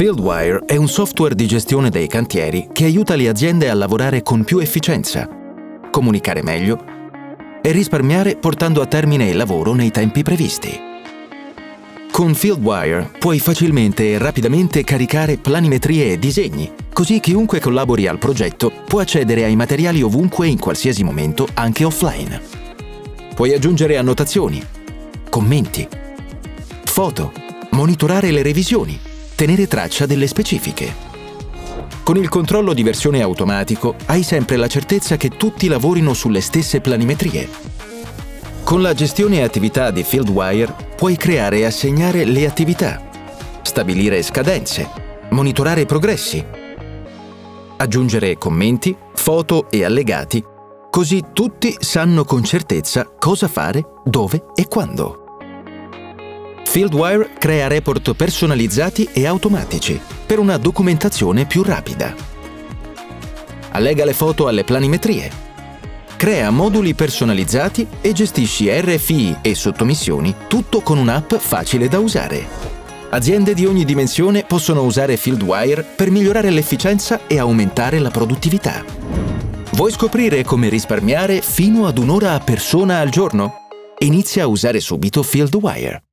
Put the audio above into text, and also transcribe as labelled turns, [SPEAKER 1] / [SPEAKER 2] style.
[SPEAKER 1] Fieldwire è un software di gestione dei cantieri che aiuta le aziende a lavorare con più efficienza, comunicare meglio e risparmiare portando a termine il lavoro nei tempi previsti. Con Fieldwire puoi facilmente e rapidamente caricare planimetrie e disegni, così chiunque collabori al progetto può accedere ai materiali ovunque in qualsiasi momento, anche offline. Puoi aggiungere annotazioni, commenti, foto, monitorare le revisioni tenere traccia delle specifiche. Con il controllo di versione automatico hai sempre la certezza che tutti lavorino sulle stesse planimetrie. Con la gestione attività di Fieldwire puoi creare e assegnare le attività, stabilire scadenze, monitorare progressi, aggiungere commenti, foto e allegati, così tutti sanno con certezza cosa fare, dove e quando. Fieldwire crea report personalizzati e automatici per una documentazione più rapida. Allega le foto alle planimetrie. Crea moduli personalizzati e gestisci RFI e sottomissioni tutto con un'app facile da usare. Aziende di ogni dimensione possono usare Fieldwire per migliorare l'efficienza e aumentare la produttività. Vuoi scoprire come risparmiare fino ad un'ora a persona al giorno? Inizia a usare subito Fieldwire.